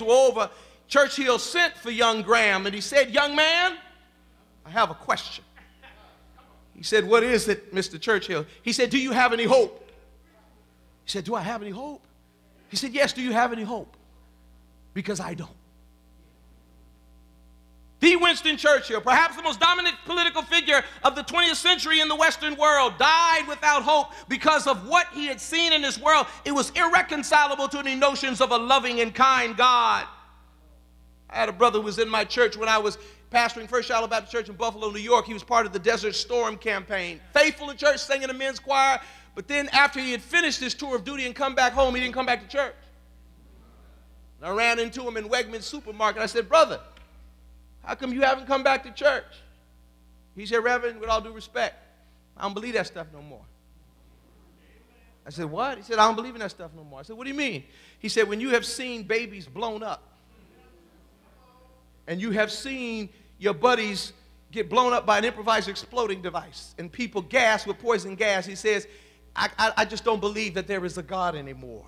were over, Churchill sent for young Graham and he said, Young man, I have a question. He said, What is it, Mr. Churchill? He said, Do you have any hope? He said, Do I have any hope? He said, Yes, do you have any hope? Because I don't. The Winston Churchill, perhaps the most dominant political figure of the 20th century in the Western world, died without hope because of what he had seen in this world. It was irreconcilable to the notions of a loving and kind God. I had a brother who was in my church when I was pastoring First Shiloh Baptist Church in Buffalo, New York. He was part of the Desert Storm campaign. Faithful in church, sang in the men's choir. But then after he had finished his tour of duty and come back home, he didn't come back to church. And I ran into him in Wegmans supermarket. I said, brother, how come you haven't come back to church? He said, Reverend, with all due respect, I don't believe that stuff no more. I said, What? He said, I don't believe in that stuff no more. I said, What do you mean? He said, When you have seen babies blown up, and you have seen your buddies get blown up by an improvised exploding device, and people gas with poison gas, he says, I, I, I just don't believe that there is a God anymore.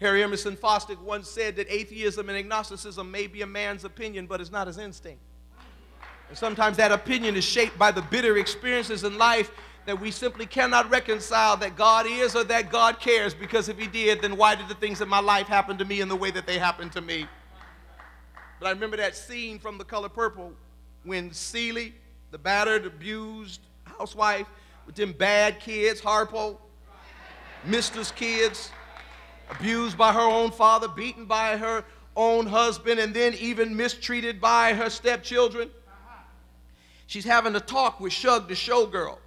Harry Emerson Fosdick once said that atheism and agnosticism may be a man's opinion, but it's not his instinct. And sometimes that opinion is shaped by the bitter experiences in life that we simply cannot reconcile that God is or that God cares, because if He did, then why did the things in my life happen to me in the way that they happened to me? But I remember that scene from The Color Purple when Celie, the battered, abused housewife with them bad kids, Harpo, Mister's kids, abused by her own father, beaten by her own husband, and then even mistreated by her stepchildren. She's having a talk with Shug, the showgirl.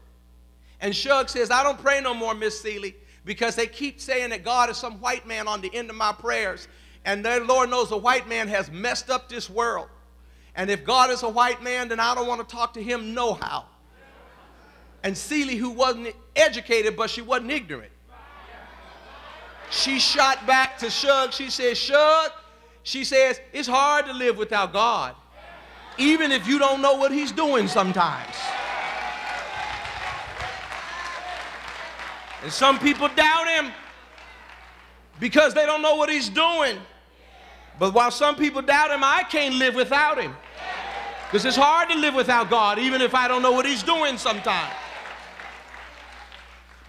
And Shug says, I don't pray no more, Miss Celie, because they keep saying that God is some white man on the end of my prayers. And their Lord knows the white man has messed up this world. And if God is a white man, then I don't want to talk to him no how. And Celie, who wasn't educated, but she wasn't ignorant, she shot back to Shug. She says, Shug, she says, it's hard to live without God, even if you don't know what He's doing sometimes. And some people doubt Him because they don't know what He's doing. But while some people doubt Him, I can't live without Him. Because it's hard to live without God, even if I don't know what He's doing sometimes.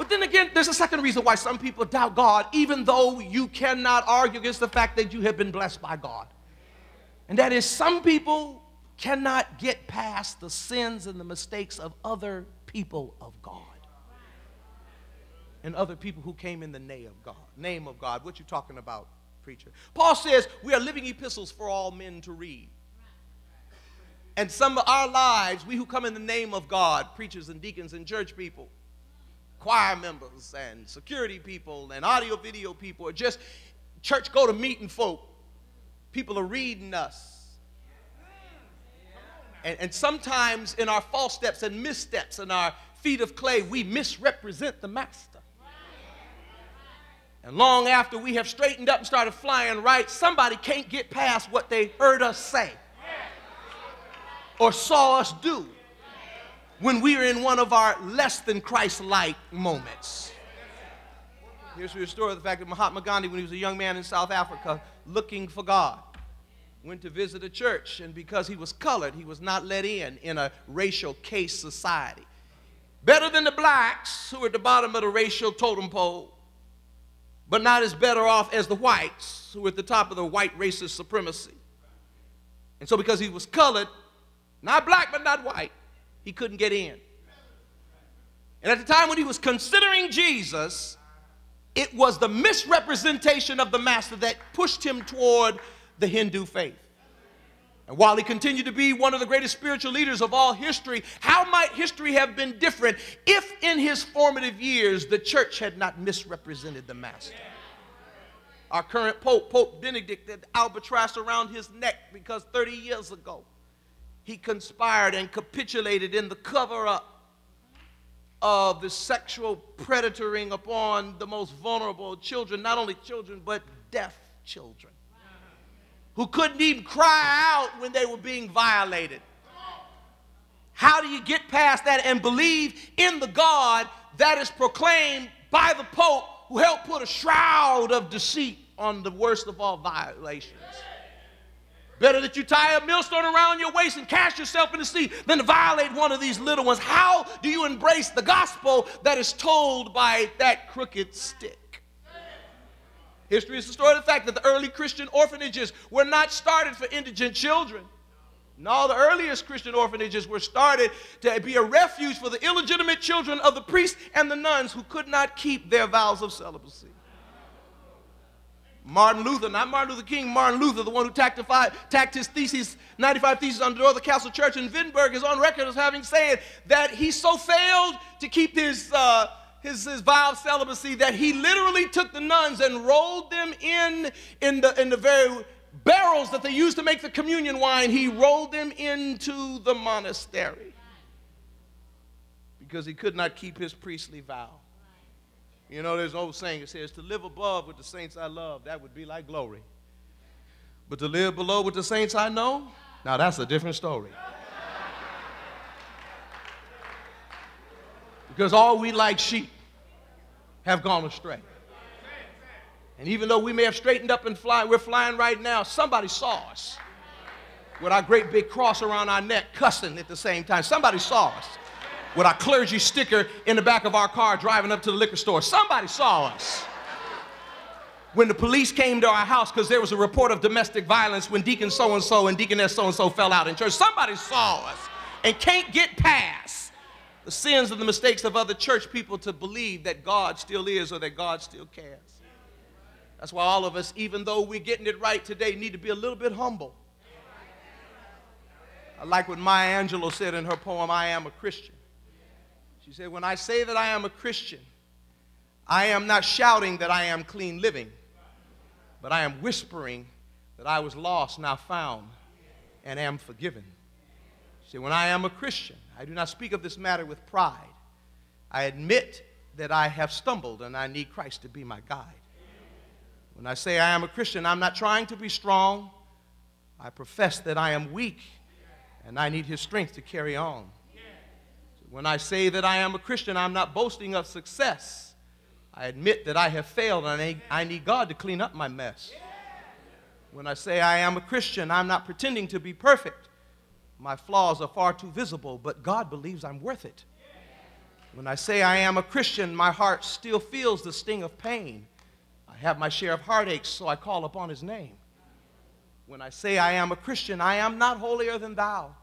But then again, there's a second reason why some people doubt God, even though you cannot argue against the fact that you have been blessed by God. And that is, some people cannot get past the sins and the mistakes of other people of God. And other people who came in the name of God. Name of God. What you talking about, preacher? Paul says we are living epistles for all men to read. And some of our lives, we who come in the name of God, preachers and deacons and church people, choir members and security people and audio video people or just church go to meeting folk. People are reading us. And, and sometimes in our false steps and missteps and our feet of clay, we misrepresent the master. And long after we have straightened up and started flying right, somebody can't get past what they heard us say or saw us do when we are in one of our less than Christ like moments. Here's the story of the fact that Mahatma Gandhi, when he was a young man in South Africa looking for God, went to visit a church, and because he was colored, he was not let in in a racial case society. Better than the blacks who were at the bottom of the racial totem pole, but not as better off as the whites who were at the top of the white racist supremacy. And so, because he was colored, not black but not white, he couldn't get in. And at the time when he was considering Jesus, it was the misrepresentation of the master that pushed him toward the Hindu faith. And while he continued to be one of the greatest spiritual leaders of all history, how might history have been different if in his formative years the church had not misrepresented the master? Our current Pope, Pope Benedict, had albatross around his neck because 30 years ago he conspired and capitulated in the cover up of the sexual predatoring upon the most vulnerable children, not only children, but deaf children, who couldn't even cry out when they were being violated. How do you get past that and believe in the God that is proclaimed by the Pope who helped put a shroud of deceit on the worst of all violations. Better that you tie a millstone around your waist and cast yourself in the sea than to violate one of these little ones. How do you embrace the gospel that is told by that crooked stick? History is the story of the fact that the early Christian orphanages were not started for indigent children. No, the earliest Christian orphanages were started to be a refuge for the illegitimate children of the priests and the nuns who could not keep their vows of celibacy. Martin Luther, not Martin Luther King, Martin Luther, the one who tacked, tacked his thesis, 95 theses on the door of the Castle Church in Wittenberg, is on record as having said that he so failed to keep his, uh, his, his vow of celibacy that he literally took the nuns and rolled them in, in, the, in the very barrels that they used to make the communion wine. He rolled them into the monastery because he could not keep his priestly vow. You know, there's an old saying, it says, to live above with the saints I love, that would be like glory. But to live below with the saints I know, now that's a different story. because all we like sheep have gone astray. And even though we may have straightened up and fly, we're flying right now, somebody saw us with our great big cross around our neck, cussing at the same time. Somebody saw us with our clergy sticker in the back of our car driving up to the liquor store. Somebody saw us. When the police came to our house because there was a report of domestic violence when Deacon so and so and Deaconess so and so fell out in church, somebody saw us and can't get past the sins and the mistakes of other church people to believe that God still is or that God still cares. That's why all of us, even though we're getting it right today, need to be a little bit humble. I like what Maya Angelou said in her poem, I Am a Christian. She said, When I say that I am a Christian, I am not shouting that I am clean living, but I am whispering that I was lost, now found, and am forgiven. She said, When I am a Christian, I do not speak of this matter with pride. I admit that I have stumbled and I need Christ to be my guide. When I say I am a Christian, I'm not trying to be strong. I profess that I am weak and I need His strength to carry on. When I say that I am a Christian, I'm not boasting of success. I admit that I have failed and I need God to clean up my mess. When I say I am a Christian, I'm not pretending to be perfect. My flaws are far too visible, but God believes I'm worth it. When I say I am a Christian, my heart still feels the sting of pain. I have my share of heartaches, so I call upon His name. When I say I am a Christian, I am not holier than thou.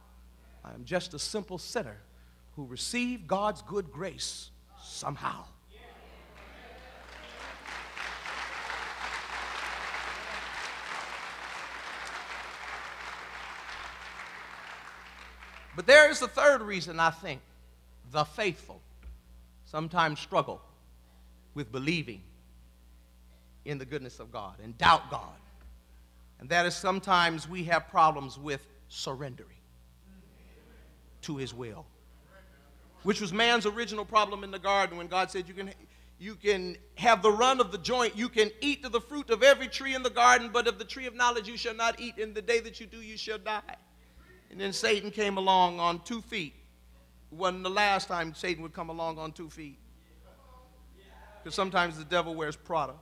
I am just a simple sinner who receive God's good grace somehow. But there is a third reason I think the faithful sometimes struggle with believing in the goodness of God and doubt God. And that is sometimes we have problems with surrendering to His will which was man's original problem in the garden when God said you can, you can have the run of the joint, you can eat of the fruit of every tree in the garden, but of the tree of knowledge you shall not eat. In the day that you do, you shall die. And then Satan came along on two feet. It wasn't the last time Satan would come along on two feet. Because sometimes the devil wears Prada.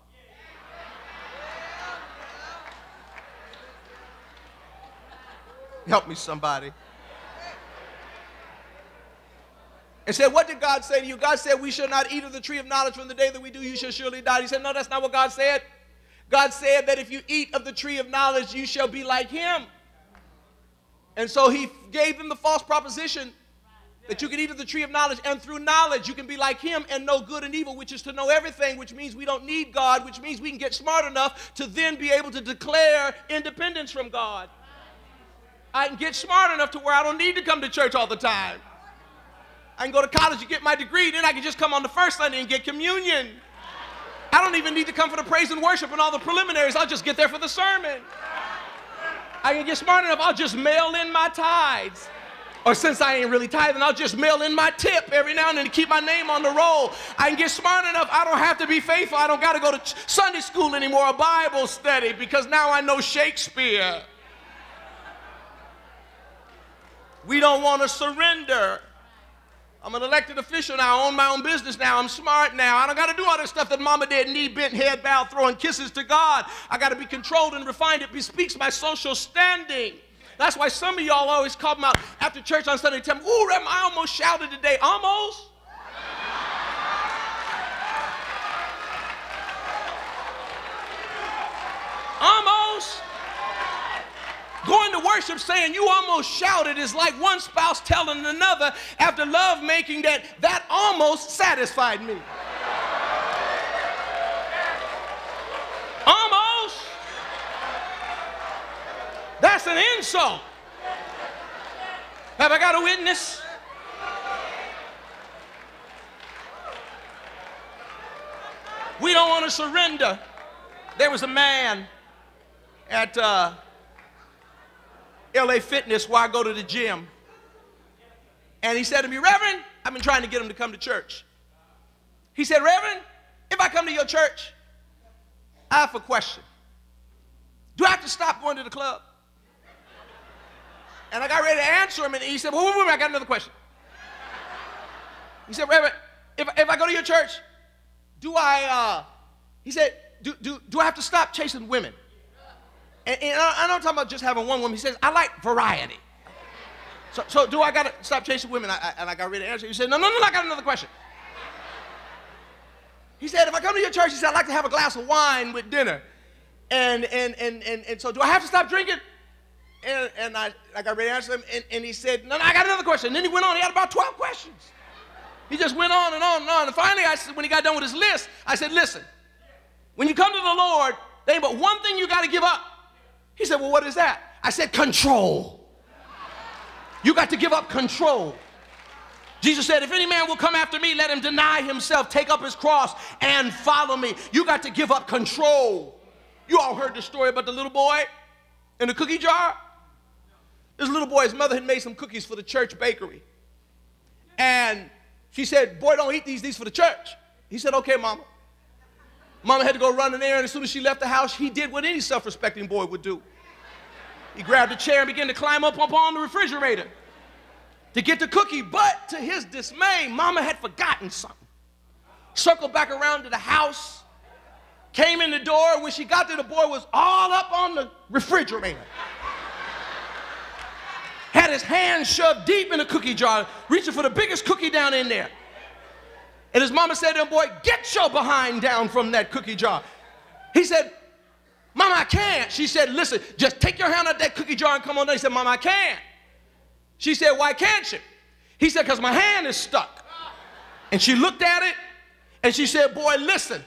Help me, somebody. And said, What did God say to you? God said, We shall not eat of the tree of knowledge from the day that we do, you shall surely die. He said, No, that's not what God said. God said that if you eat of the tree of knowledge, you shall be like him. And so he gave them the false proposition that you can eat of the tree of knowledge, and through knowledge you can be like him and know good and evil, which is to know everything, which means we don't need God, which means we can get smart enough to then be able to declare independence from God. I can get smart enough to where I don't need to come to church all the time. I can go to college and get my degree, then I can just come on the first Sunday and get communion. I don't even need to come for the praise and worship and all the preliminaries. I'll just get there for the sermon. I can get smart enough, I'll just mail in my tithes. Or since I ain't really tithing, I'll just mail in my tip every now and then to keep my name on the roll. I can get smart enough, I don't have to be faithful. I don't got to go to Sunday school anymore, a Bible study, because now I know Shakespeare. We don't want to surrender I'm an elected official now. I own my own business now. I'm smart now. I don't got to do all this stuff that mama did, knee bent, head bowed, throwing kisses to God. I got to be controlled and refined. It bespeaks my social standing. That's why some of y'all always come out after church on Sunday tell me, ooh, Reverend, I almost shouted today. Almost? Almost. Going to worship saying you almost shouted is like one spouse telling another after love making that that almost satisfied me. Almost. That's an insult. Have I got a witness? We don't want to surrender. There was a man at uh, LA Fitness where I go to the gym. And he said to me, Reverend, I've been trying to get him to come to church. He said, Reverend, if I come to your church, I have a question. Do I have to stop going to the club? And I got ready to answer him, and he said, Well, wait, wait, wait, I got another question. He said, Reverend, if, if I go to your church, do I, uh, he said, do, do, do I have to stop chasing women? And, and I, am not talking about just having one woman. He says, I like variety. So, so do I got to stop chasing women? I, I, and I got ready to answer. He said, no, no, no, I got another question. He said, if I come to your church, he said, I'd like to have a glass of wine with dinner. And, and, and, and, and so do I have to stop drinking? And, and I, I got ready to answer him. And, and he said, no, no, I got another question. And then he went on. He had about 12 questions. He just went on and on and on. And finally, I said, when he got done with his list, I said, listen, when you come to the Lord, there ain't but one thing you got to give up. He said, Well, what is that? I said, Control. You got to give up control. Jesus said, If any man will come after me, let him deny himself, take up his cross, and follow me. You got to give up control. You all heard the story about the little boy in the cookie jar? This little boy's mother had made some cookies for the church bakery. And she said, Boy, don't eat these, these for the church. He said, Okay, mama. Mama had to go run an errand. As soon as she left the house, he did what any self respecting boy would do. He grabbed a chair and began to climb up, up on the refrigerator to get the cookie. But to his dismay, Mama had forgotten something. Circled back around to the house, came in the door. When she got there, the boy was all up on the refrigerator. Had his hand shoved deep in the cookie jar, reaching for the biggest cookie down in there. And his mama said to him, Boy, get your behind down from that cookie jar. He said, Mama, I can't. She said, Listen, just take your hand out that cookie jar and come on down. He said, Mama, I can't. She said, Why can't you? He said, Because my hand is stuck. And she looked at it and she said, Boy, listen.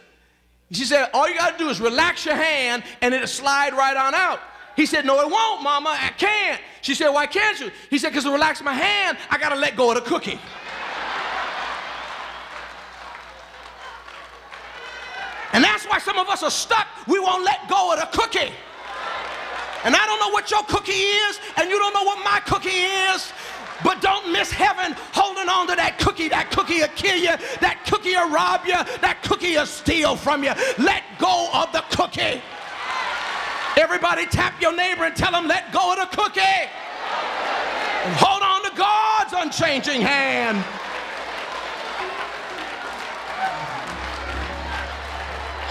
She said, All you got to do is relax your hand and it'll slide right on out. He said, No, it won't, Mama. I can't. She said, Why can't you? He said, Because to relax my hand, I got to let go of the cookie. And that's why some of us are stuck. We won't let go of the cookie. And I don't know what your cookie is, and you don't know what my cookie is. But don't miss heaven holding on to that cookie. That cookie will kill you. That cookie will rob you. That cookie will steal from you. Let go of the cookie. Everybody tap your neighbor and tell them, let go of the cookie. And hold on to God's unchanging hand.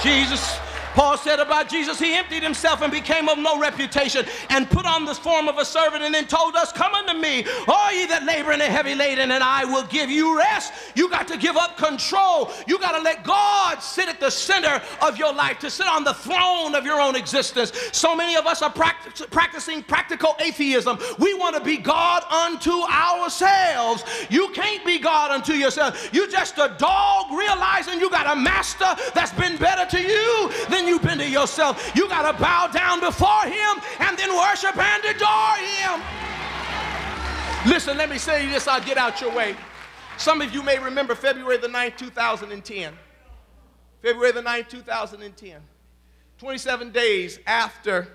Jesus Paul said about Jesus, he emptied himself and became of no reputation and put on the form of a servant and then told us, Come unto me, all ye that labor and are heavy laden, and I will give you rest. You got to give up control. You got to let God sit at the center of your life, to sit on the throne of your own existence. So many of us are practic- practicing practical atheism. We want to be God unto ourselves. You can't be God unto yourself. You're just a dog realizing you got a master that's been better to you you've been to yourself. You got to bow down before Him and then worship and adore Him. Listen, let me say this, I'll get out your way. Some of you may remember February the 9th, 2010. February the 9th, 2010. 27 days after